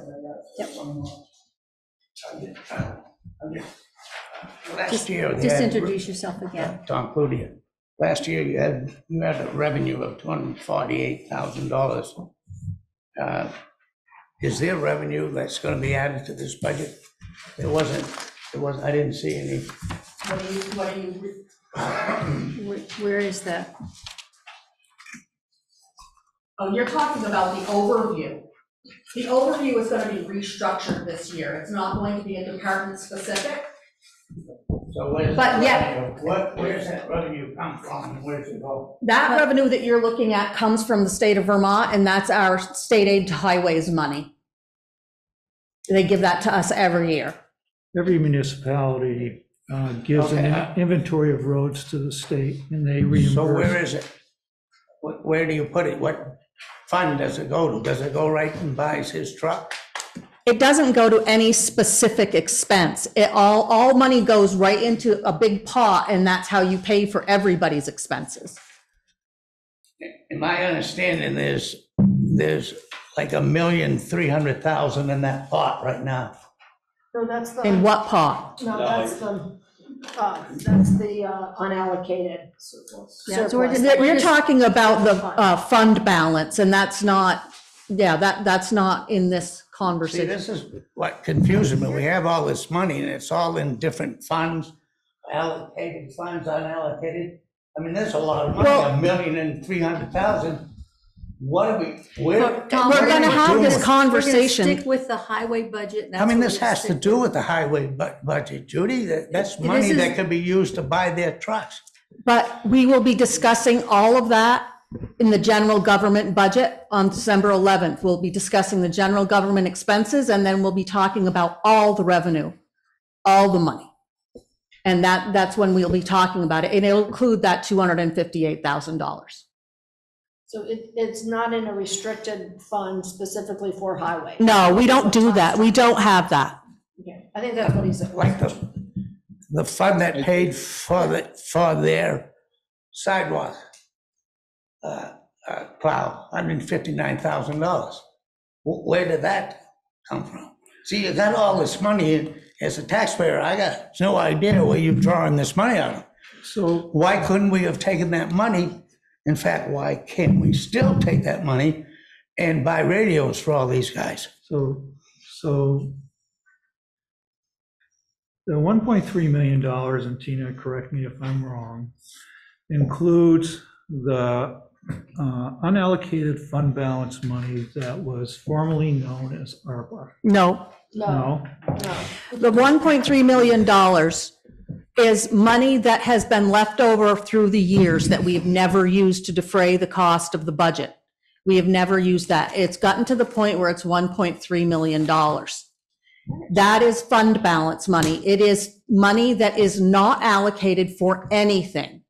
Last year. they Just had- introduce yourself again. Tom Cludier. Last year, you had, you had a revenue of two hundred and forty-eight thousand dollars. Uh, Is there revenue that's gonna be added to this budget? It wasn't, it wasn't, I didn't see any. What do you, what do you, Where where is that? Oh, you're talking about the overview. The overview is gonna be restructured this year. It's not going to be a department specific. So where's? But that yeah. revenue? What, where's that revenue come from and where's it go? That revenue that you're looking at comes from the state of Vermont, and that's our state aid to highways money. They give that to us every year. Every municipality uh, gives an Okay. inventory of roads to the state, and they So where reimburse. is it? Wh- Where do you put it? What fund does it go to? Does it go right and buys his truck? It doesn't go to any specific expense. It all, all money goes right into a big pot, and that's how you pay for everybody's expenses. In my understanding, there's, there's like a million, three hundred thousand in that pot right now. no, that's the. In what pot? No, that's the, uh, that's the uh, unallocated. Yeah, so we're just- surplus. You're talking about the uh, fund balance, and that's not, yeah, that, that's not in this See, conversation. this is what confuses me. We have all this money and it's all in different funds, allocated funds, unallocated. I mean, there's a lot of money, Well- a million and three hundred thousand. What are we, where? But, Tom, what We're are gonna we have doing this conversation. We're gonna stick with the highway budget. and I that's mean, what this we're has to stick do with. with the highway bu- budget, Judy. That, that's It- it money is- that could be used to buy their trucks. But we will be discussing all of that in the general government budget on December 11th. We'll be discussing the general government expenses, and then we'll be talking about all the revenue, all the money. And that, that's when we'll be talking about it, and it'll include that $258,000. So it, it's not in a restricted fund specifically for highway? No, we don't do that. We don't have that. Okay, I think that's what he said. Like the, the fund that paid for the, for their sidewalk uh, uh, plow, hundred and fifty-nine thousand dollars. Where did that come from? See, you got all this money, as a taxpayer, I got no idea where you're drawing this money out of. So Why couldn't we have taken that money? In fact, why can't we still take that money and buy radios for all these guys? So, so the $1.3 million, and Tina, correct me if I'm wrong, includes the uh, unallocated fund balance money that was formerly known as ARPA. No, No, No? no. The $1.3 million is money that has been left over through the years that we have never used to defray the cost of the budget. We have never used that. It's gotten to the point where it's $1.3 million. That is fund balance money. It is money that is not allocated for anything.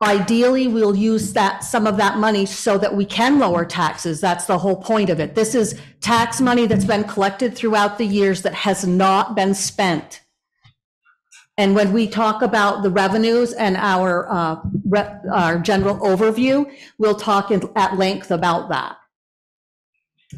Ideally, we'll use that, some of that money so that we can lower taxes. That's the whole point of it. This is tax money that's been collected throughout the years that has not been spent. And when we talk about the revenues and our, uh, re- our general overview, we'll talk in- at length about that.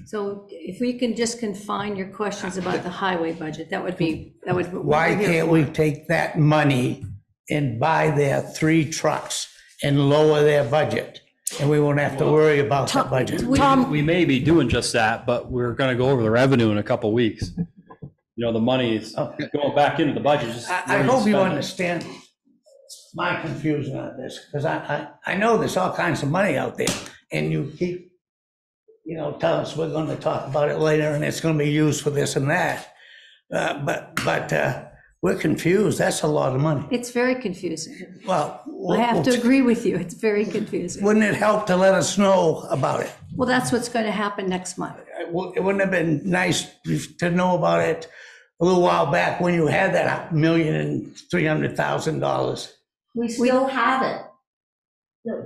So if we can just confine your questions about the highway budget, that would be, that would. Why can't we take that money and buy their three trucks and lower their budget? And we won't have to worry about the budget. Tom, We may be doing just that, but we're gonna go over the revenue in a couple weeks. You know, the money is going back into the budget, just. I, I hope you understand. my confusion on this, because I, I, I know there's all kinds of money out there, and you keep, you know, tell us we're gonna talk about it later, and it's gonna be used for this and that. Uh, but, but, uh, we're confused, that's a lot of money. It's very confusing. Well. I have to agree with you, it's very confusing. Wouldn't it help to let us know about it? Well, that's what's going to happen next month. It wou- it wouldn't have been nice to know about it a little while back when you had that million and three hundred thousand dollars. We still have it.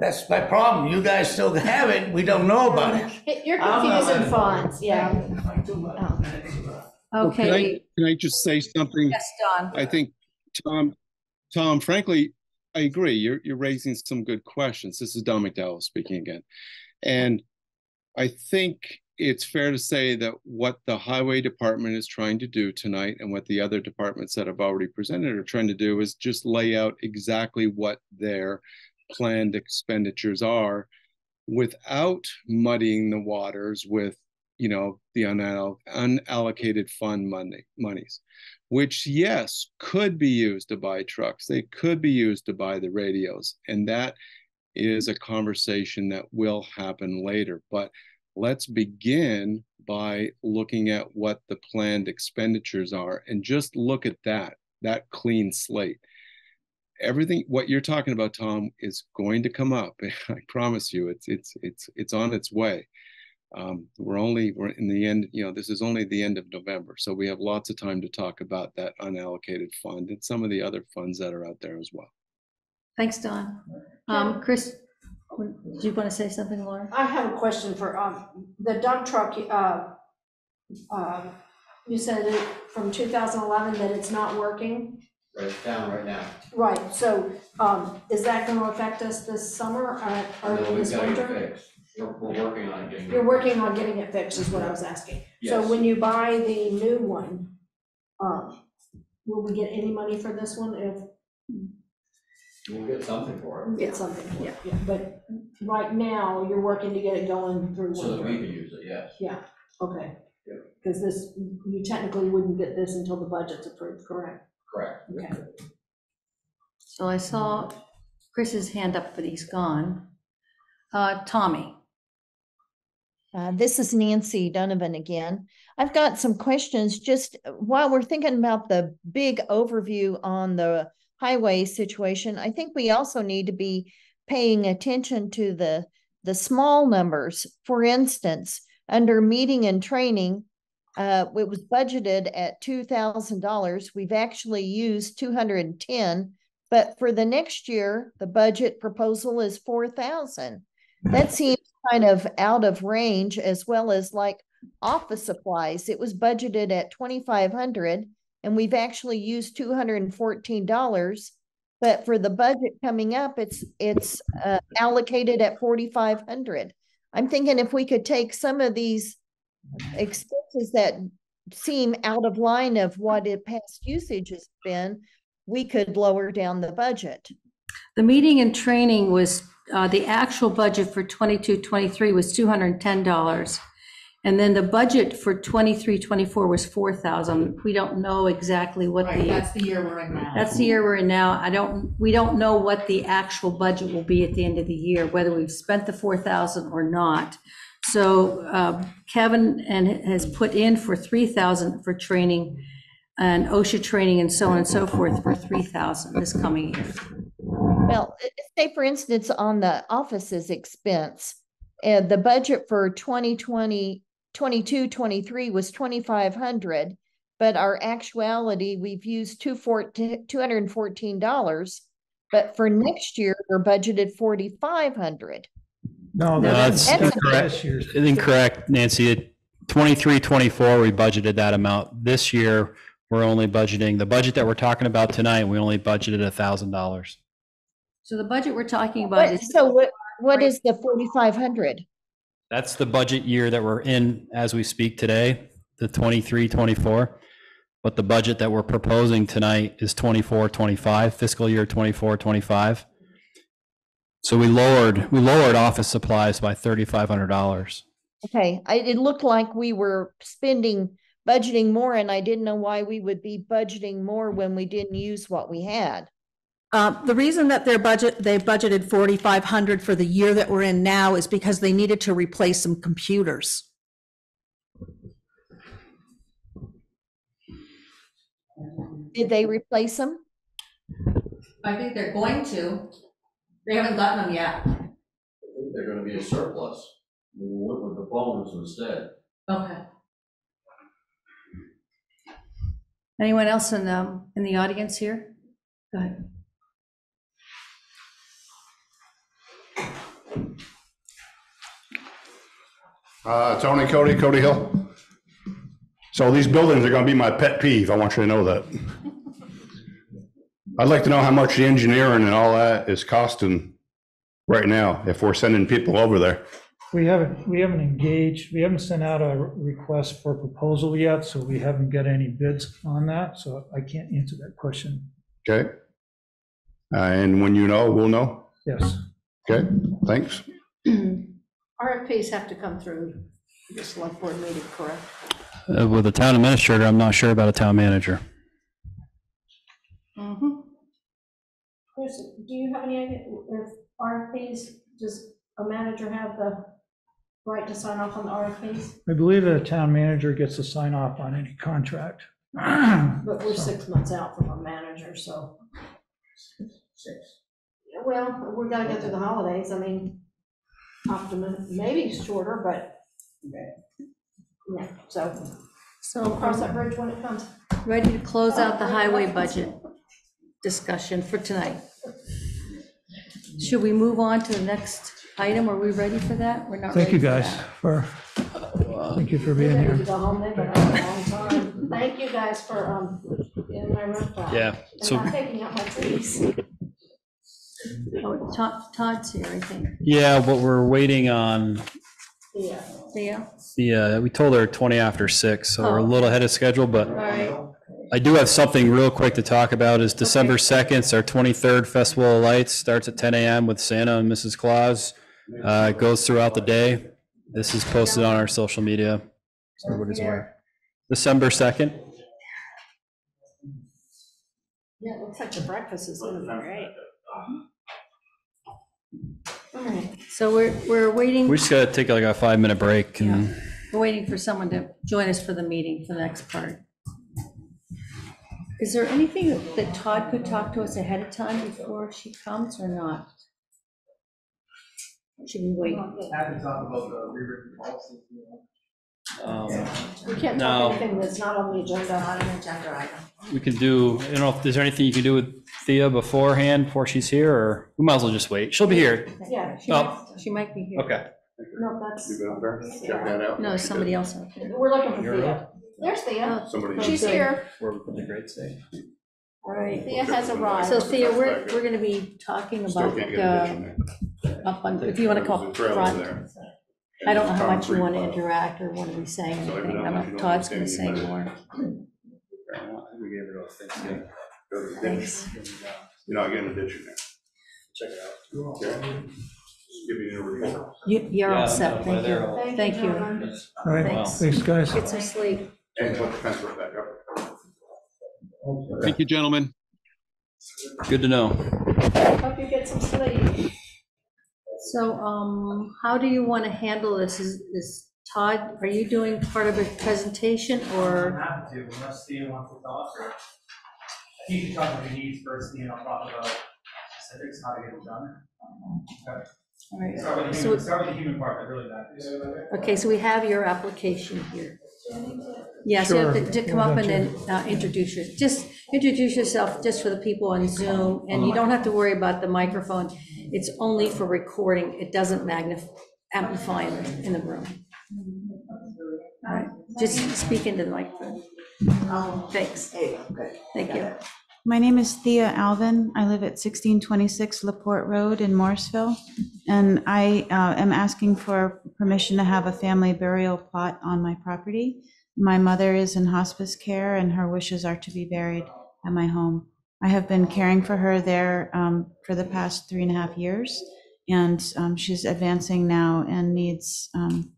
That's my problem. You guys still have it. We don't know about it. You're I'm not confusing letting- funds, yeah. Well, Can I, Okay, can I just say something? yes, Don. I think, Tom, Tom, frankly, I agree. You're, you're raising some good questions. This is Don McDowell speaking again. And I think it's fair to say that what the highway department is trying to do tonight and what the other departments that have already presented are trying to do is just lay out exactly what their planned expenditures are without muddying the waters with, you know, the unall- unallocated fund money, monies which yes could be used to buy trucks. They could be used to buy the radios and that is a conversation that will happen later. But let's begin by looking at what the planned expenditures are and just look at that that clean slate. Everything what you're talking about tom is going to come up. I promise you it's it's it's it's on its way um, we're only we're in the end you know this is only the end of november so we have lots of time to talk about that unallocated fund and some of the other funds that are out there as well Thanks, Don. Um, Chris, do you want to say something, Laura? I have a question for, um, the dump truck, uh, uh, you said it from 2011 that it's not working? Right, it's down right now. Right, so, um, is that gonna affect us this summer or, or No, we've this got it winter? fixed. We're, we're working on getting. You're working on getting it fixed is what I was asking. So Yes. when you buy the new one, um, will we get any money for this one if, We'll get something for it, get something? Yeah, yeah, but right now, you're working to get it going through so that we can use it, yes. Yeah, okay. Yeah. Because this, you technically wouldn't get this until the budget's approved, correct? Correct. Okay. So I saw Chris's hand up, but he's gone. Uh, Tommy? Uh, this is Nancy Donovan again. I've got some questions just while we're thinking about the big overview on the highway situation. I think we also need to be paying attention to the the small numbers. For instance, under meeting and training, uh, it was budgeted at two thousand dollars. We've actually used two hundred and ten, but for the next year, the budget proposal is four thousand. That seems kind of out of range as well as like office supplies. It was budgeted at twenty-five hundred and we've actually used two hundred and fourteen dollars. But for the budget coming up, it's, it's uh, allocated at forty-five hundred. I'm thinking if we could take some of these expenses that seem out of line of what it past usage has been, we could lower down the budget. The meeting and training was, uh, the actual budget for 22, 23 was $210. And then the budget for 23, 24 was 4,000. We don't know exactly what Right, the, that's the year we're in now. that's the year we're in now. I don't, we don't know what the actual budget will be at the end of the year, whether we've spent the 4,000 or not. So uh, Kevin and has put in for 3,000 for training and OSHA training and so on and so forth for 3,000 this coming year. Well, say for instance, on the office's expense, uh, the budget for 2020, 22, 23 was twenty-five hundred. But our actuality, we've used two fourteen, two hundred and fourteen dollars. But for next year, we're budgeted forty-five hundred. No, No, that's that's that's incorrect. year's. Incorrect, Nancy. It- 23, 24, we budgeted that amount. This year, we're only budgeting, the budget that we're talking about tonight, we only budgeted a $1,000. So the budget we're talking about What, is. so what, what is the forty-five hundred? That's the budget year that we're in as we speak today, the 23, 24. But the budget that we're proposing tonight is 24, 25, fiscal year 24, 25. So we lowered, we lowered office supplies by $3,500. Okay, I, it looked like we were spending, budgeting more and I didn't know why we would be budgeting more when we didn't use what we had. Uh, The reason that their budget, they budgeted 4,500 for the year that we're in now is because they needed to replace some computers. Did they replace them? I think they're going to. They haven't gotten them yet. I think they're gonna be a surplus. We went with the phones instead. Okay. Anyone else in the, in the audience here? Go ahead. Uh, Tony, Cody, Cody Hill. So these buildings are gonna be my pet peeve, I want you to know that. I'd like to know how much the engineering and all that is costing right now, if we're sending people over there. We haven't, we haven't engaged, we haven't sent out a request for proposal yet, so we haven't got any bids on that, so I can't answer that question. Okay? Uh, And when you know, we'll know. Yes. Okay, thanks. RFPs have to come through the select board meeting, correct? Uh, With a town administrator, I'm not sure about a town manager. Mm-hmm. Chris, do you have any idea if RFPs, does a manager have the right to sign off on the RFPs? I believe that a town manager gets to sign off on any contract. But we're six months out from a manager, so. Six. Well, we gotta get through the holidays, I mean, optimum, maybe shorter, but. Yeah, so, we'll So cross that bridge when it comes. ready to close out the highway budget discussion for tonight. Should we move on to the next item? Are we ready for that? We're not ready Thank you, for guys, that. for, thank you for being here. go home, they've been out a long time. Thank you guys for, um, getting my roof back. Yeah, And so, not taking out my trees. Oh, Todd, Todd's here, I think. yeah, but we're waiting on, Yeah. Yeah, the, uh, we told her 20 after 6, so we're a Oh. little ahead of schedule, but all right. I do have something real quick to talk about, is December 2nd, it's our 23rd Festival of Lights, starts at 10 a.m. with Santa and Mrs. Claus. Uh, It goes throughout the day. This is posted on our social media, so everybody's aware. December 2nd, Yeah, it looks like the breakfast is gonna be great. All right, So we're, we're waiting, we just gotta take like a five-minute break and. we're waiting for someone to join us for the meeting, for the next part. Is there anything that Todd could talk to us ahead of time before she comes or not? Should we wait? Happy to talk about the rewritten policy. Um, we can't No. talk anything that's not on the agenda. Not an agenda item. We can do, I don't know, if there's anything you can do with Thea beforehand, before she's here, or we might as well just wait. She'll be here. Yeah, She Oh. might, she might be here. Okay. no, that's, Check that out. No, somebody else out there. we're looking for Thea. There's Thea, Somebody. she's here. Where we put the grades say. All right. Thea has arrived. So Thea, we're, we're gonna be talking Still about, can't get a ditch in there. up on, if you wanna call There's a trail front. there. I don't know how much you wanna pile. interact or wanna be saying So anything. I evidently don't know you if don't Todd's gonna say understand more. We gave it a Thanksgiving. Go to the ditch. Thanks. You're not getting a ditch in there. Check it out. Okay? Just Give you an overview. You, you're all set, thank you. Thank Thank you, you. All right, Thanks. thanks, guys. Get some sleep. And put the fence right back up. Thank you, gentlemen. Good to know. Hope you get some sleep. So, um, how do you wanna handle this? Is, is Todd, are you doing part of a presentation or? happy to, unless Steve wants to talk, or. I think you should talk about your needs first, and I'll talk about specifics, how to get it done. Okay. All right. Start with the So- human, start with the human part, that really matters. Okay, so we have your application here. Yes, you have to- Sure. to come up and then uh, introduce your, just introduce yourself just for the people on Zoom, and you don't have to worry about the microphone. It's only for recording, it doesn't magnify, amplify in the- in the room. All right, just speak into the microphone. Thanks, Hey, good. thank you. My name is Thea Alvin. I live at 1626 LaPorte Road in Morrisville. And I uh, am asking for permission to have a family burial plot on my property. My mother is in hospice care and her wishes are to be buried at my home. I have been caring for her there um, for the past three and a half years. And um, she's advancing now and needs um,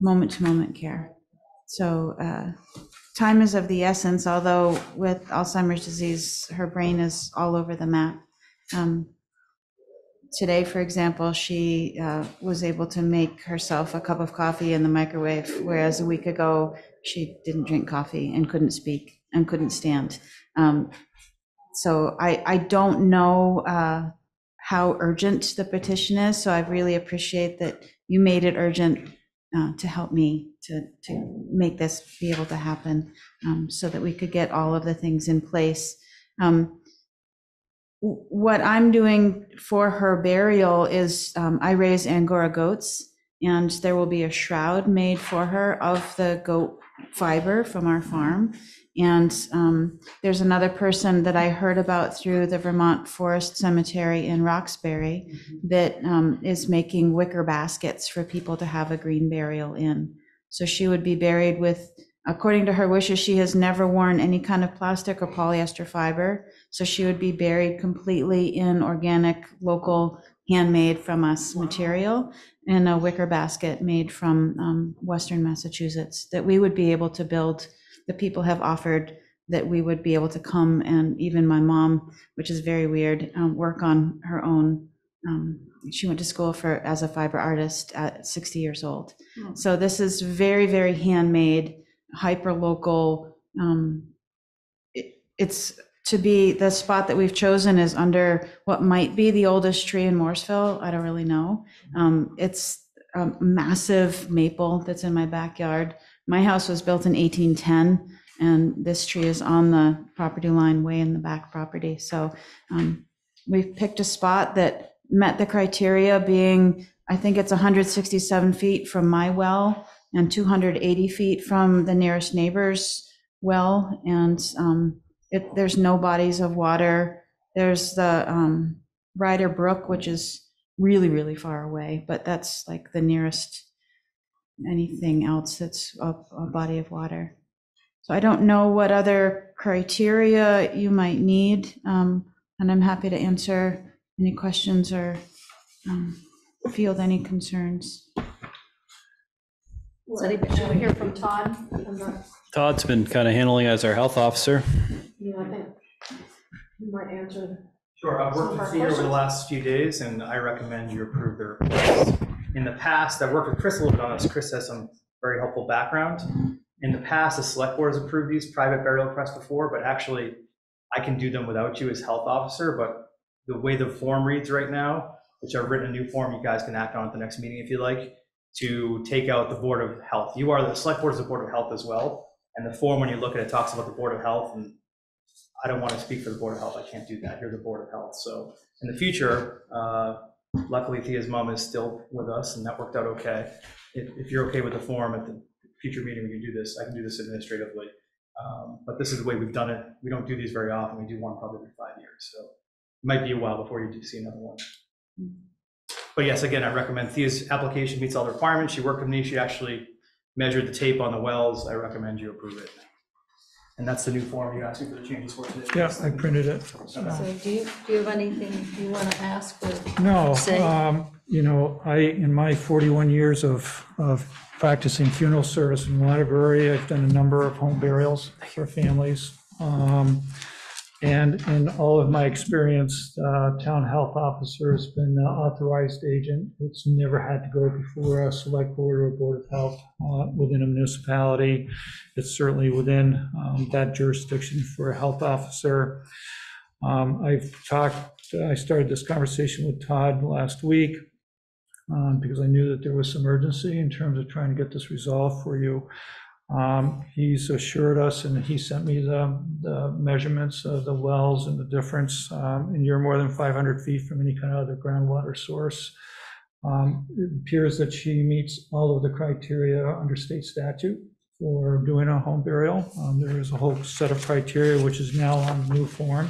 moment-to-moment care. So uh, time is of the essence, although with Alzheimer's disease, her brain is all over the map. Um, Today, for example, she uh, was able to make herself a cup of coffee in the microwave, whereas a week ago, she didn't drink coffee and couldn't speak and couldn't stand. Um, So I, I don't know uh, how urgent the petition is, so I really appreciate that you made it urgent uh, to help me to, to make this be able to happen, um, so that we could get all of the things in place. Um, What I'm doing for her burial is, um, I raise Angora goats, and there will be a shroud made for her of the goat fiber from our farm. And um, there's another person that I heard about through the Vermont Forest Cemetery in Roxbury that um, is making wicker baskets for people to have a green burial in. So she would be buried with, according to her wishes, she has never worn any kind of plastic or polyester fiber. So she would be buried completely in organic, local, handmade from us material in a wicker basket made from um, Western Massachusetts that we would be able to build. The people have offered that we would be able to come and even my mom, which is very weird, um, work on her own. Um, she went to school for as a fiber artist at 60 years old. Hmm. So this is very, very handmade, hyper local. Um, it, it's to be the spot that we've chosen is under what might be the oldest tree in Morrisville. I don't really know. Um, it's a massive maple that's in my backyard. My house was built in 1810, and this tree is on the property line way in the back property. So um, we've picked a spot that met the criteria being, I think it's 167 feet from my well and 280 feet from the nearest neighbor's well. And um, it, there's no bodies of water. There's the um, Ryder Brook, which is really, really far away, but that's like the nearest anything else that's a, a body of water. So I don't know what other criteria you might need, um, and I'm happy to answer any questions or um, field any concerns. Should we hear from Todd? Todd's been kind of handling as our health officer. You know, I think you might answer. Sure, I've worked of with Thea over the last few days, and I recommend you approve the request. In the past, I've worked with Chris a little bit on this. Chris has some very helpful background. In the past, the select board has approved these private burial requests before, but actually, I can do them without you as health officer, but the way the form reads right now, which I've written a new form, you guys can act on at the next meeting if you like, to take out the Board of Health. You are, the select board is the Board of Health as well, and the form, when you look at it, talks about the Board of Health, and I don't want to speak for the Board of Health, I can't do that, you're the Board of Health. So in the future, uh, luckily Thea's mom is still with us, and that worked out okay. If, if you're okay with the form at the future meeting, we can do this, I can do this administratively. Um, But this is the way we've done it, we don't do these very often, we do one probably every five years, so it might be a while before you do see another one. But yes, again, I recommend Thea's application meets all the requirements, she worked with me, she actually measured the tape on the wells, I recommend you approve it. And that's the new form you asked me for the changes for today. Yeah, I printed it. So do you, do you have anything you want to ask or No, say? um, you know, I, in my 41 years of, of practicing funeral service in Waterbury, I've done a number of home burials for families. Um, And in all of my experience, uh, town health officer has been an authorized agent. It's never had to go before a select board or a board of health uh, within a municipality. It's certainly within um, that jurisdiction for a health officer. Um, I've talked, I started this conversation with Todd last week um, because I knew that there was some urgency in terms of trying to get this resolved for you. Um, He's assured us, and he sent me the, the measurements of the wells and the difference, um, and you're more than 500 feet from any kind of other groundwater source. Um, It appears that she meets all of the criteria under state statute for doing a home burial. Um, There is a whole set of criteria, which is now on new form.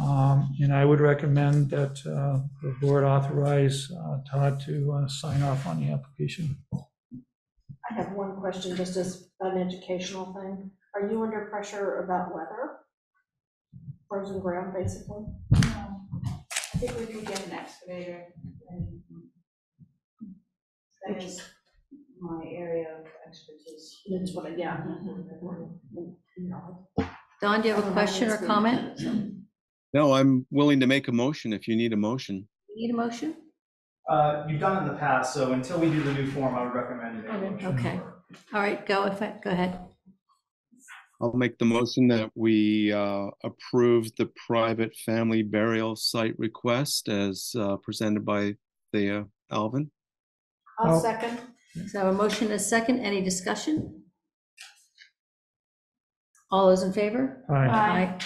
Um, And I would recommend that uh, the board authorize uh, Todd to uh, sign off on the application. I have one question, just as an educational thing. Are you under pressure about weather? Frozen ground, basically? No, I think we could get an excavator. and That is my area of expertise. That's what, I- yeah. Don, do you have a question or comment? No, I'm willing to make a motion if you need a motion. Need a motion? Uh, You've done it in the past, so until we do the new form, I would recommend you make a motion. Okay, all right, go, if, I- go ahead. I'll make the motion that we uh, approve the private family burial site request as uh, presented by Thea Alvin. I'll Oh. second. So a motion is second, any discussion? All those in favor? Aye. Aye.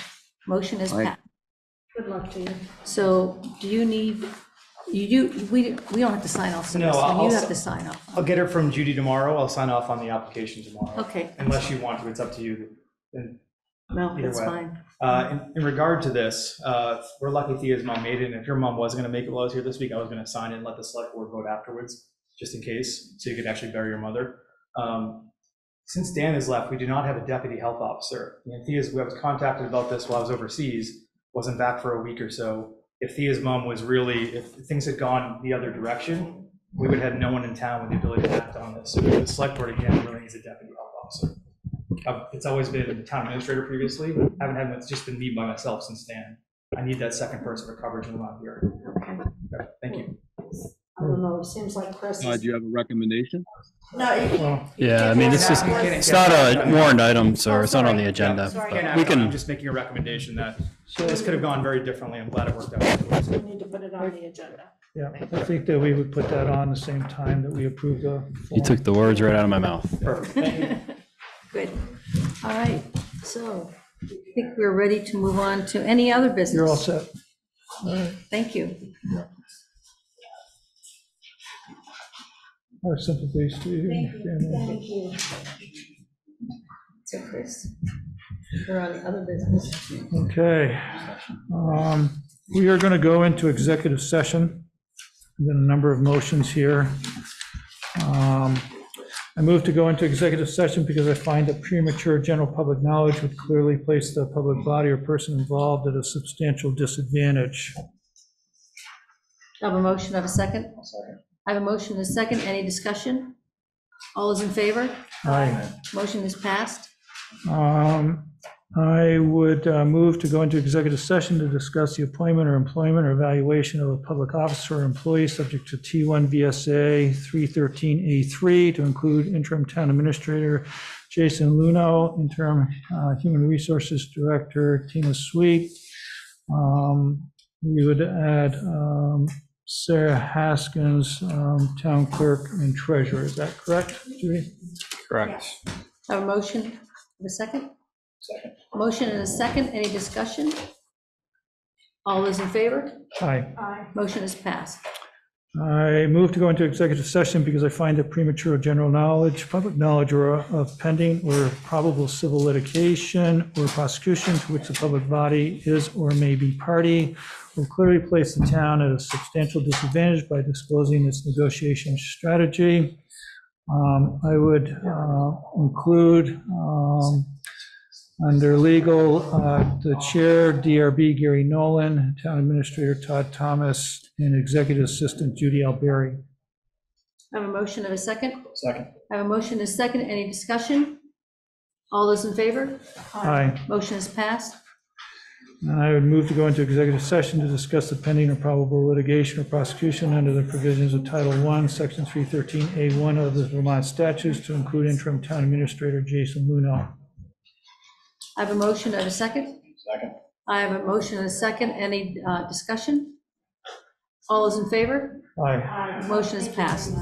Motion is Aye. passed. Good luck to you. So do you need, you do, we, we don't have to sign off, so No, I'll- you have to sign off. I'll get it from Judy tomorrow. I'll sign off on the application tomorrow. Okay, Unless you want to, it's up to you. No, Either that's way. fine. Uh, in, in regard to this, uh, we're lucky Thea's mom made it, and if your mom wasn't gonna make it while I was here this week, I was gonna sign it and let the select board vote afterwards, just in case, so you could actually bury your mother. Um, Since Dan has left, we do not have a deputy health officer. And Thea's, I was contacted about this while I was overseas, wasn't back for a week or so. If Thea's mom was really, if things had gone the other direction, we would have no one in town with the ability to act on this. So the select board again really needs a deputy health officer. Uh, It's always been the town administrator previously, haven't had, it's just been me by myself since Dan. I need that second person for coverage when I'm not here. Okay, Thank you. I don't know, it seems like Chris Uh, is. Do you have a recommendation? No, you- Well, Yeah, I mean, it's just, it's not a warrant item, so it's not on the agenda. Sorry. but Again, We I'm can, just making a recommendation that this could have gone very differently. I'm glad it worked out. we need to put it on the agenda. yeah, I think that we would put that on the same time that we approve the. you took the words right out of my mouth. Perfect, thank you. Good. All right, so I think we're ready to move on to any other business. You're all set. Thank you. Our sympathies to you. and your family. Thank you. So Chris, we're on the other business. Okay. Um, We are going to go into executive session. I've got a number of motions here. Um, I move to go into executive session because I find that premature general public knowledge would clearly place the public body or person involved at a substantial disadvantage. I have a motion, I have a second? I have a motion and a second, any discussion? All is in favor? Aye. Motion is passed. Um, I would uh, move to go into executive session to discuss the appointment or employment or evaluation of a public officer or employee subject to T1 VSA 313A3 to include interim town administrator Jason Luno, interim uh, human resources director Tina Sweet. Um, We would add um, Sarah Haskins, um, town clerk and treasurer. Is that correct, Judy? Correct. Have a motion, have a second? Second. Motion and a second, any discussion? All those in favor? Aye. Aye. Motion is passed. I move to go into executive session because I find that premature general knowledge, public knowledge or of pending or probable civil litigation or prosecution to which the public body is or may be party will clearly place the town at a substantial disadvantage by disclosing its negotiation strategy. Um, I would uh, include um, under legal, uh, the chair, DRB Gary Nolan, town administrator Todd Thomas, and executive assistant Judy Alberi. I have a motion, have a second? Second. I have a motion and a second, any discussion? All those in favor? Aye. Motion is passed. And I would move to go into executive session to discuss the pending or probable litigation or prosecution under the provisions of Title I, Section 313A1 of the Vermont statutes to include interim town administrator Jason Luno. I have a motion, I have a second? Second. I have a motion and a second, any uh, discussion? All those in favor? Aye. Motion is passed.